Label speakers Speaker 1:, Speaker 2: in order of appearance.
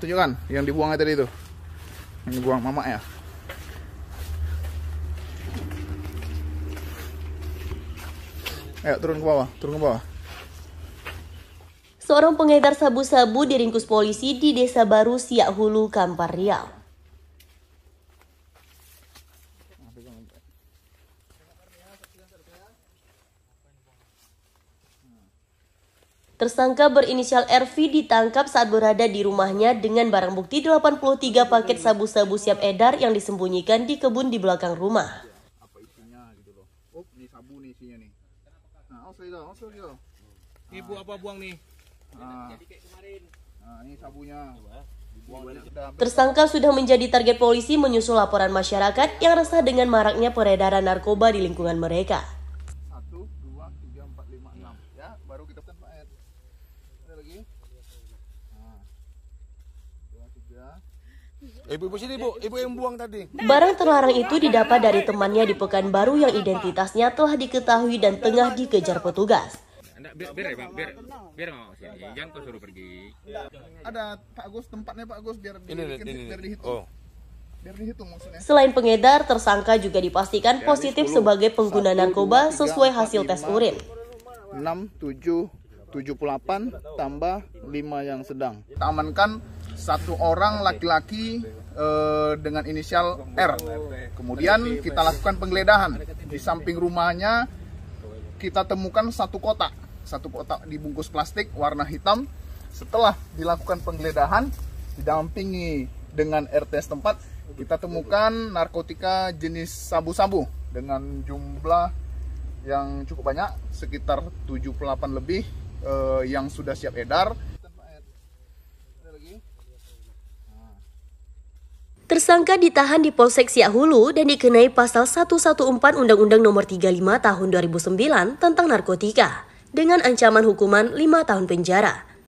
Speaker 1: tunjukkan yang dibuang tadi itu. Yang dibuang mama ya. Ayo turun ke bawah, turun ke bawah.
Speaker 2: Seorang pengedar sabu-sabu diringkus polisi di Desa Baru Siak Hulu, Kampar Riau. Tersangka berinisial RV ditangkap saat berada di rumahnya dengan barang bukti 83 paket sabu-sabu siap edar yang disembunyikan di kebun di belakang rumah.
Speaker 1: Apa isinya gitu loh. Oh, ini sabu nih isinya nih. Nah.
Speaker 3: Ibu apa buang nih?
Speaker 1: Nah, nah ini sabunya.
Speaker 2: Tersangka sudah menjadi target polisi menyusul laporan masyarakat yang resah dengan maraknya peredaran narkoba di lingkungan mereka.
Speaker 1: satu, dua, tiga, empat, lima, enam. Ya, baru kita kan Pak Lagi? Nah, dua, tiga.
Speaker 3: Ibu ibu sini bu, ibu yang buang tadi.
Speaker 2: Barang terlarang itu didapat dari temannya di Pekanbaru yang identitasnya telah diketahui dan tengah dikejar petugas.
Speaker 4: Anda biar, biar biar biar mau sini, jangan kau suruh pergi.
Speaker 1: Ada Pak Agus tempatnya Pak Agus biar
Speaker 3: Ini
Speaker 1: biar,
Speaker 3: ini, ini.
Speaker 1: biar dihitung.
Speaker 3: Oh.
Speaker 1: Biar dihitung maksudnya.
Speaker 2: Selain pengedar, tersangka juga dipastikan positif sebagai pengguna narkoba sesuai hasil tes urin.
Speaker 1: 6, 7, 78 tambah 5 yang sedang. Kita amankan satu orang laki-laki eh, dengan inisial R. Kemudian kita lakukan penggeledahan. Di samping rumahnya kita temukan satu kotak. Satu kotak dibungkus plastik warna hitam. Setelah dilakukan penggeledahan, didampingi dengan RT setempat, kita temukan narkotika jenis sabu-sabu dengan jumlah yang cukup banyak, sekitar 78 lebih eh, yang sudah siap edar.
Speaker 2: Tersangka ditahan di Polsek Siak Hulu dan dikenai pasal 114 Undang-Undang Nomor 35 Tahun 2009 tentang narkotika dengan ancaman hukuman 5 tahun penjara.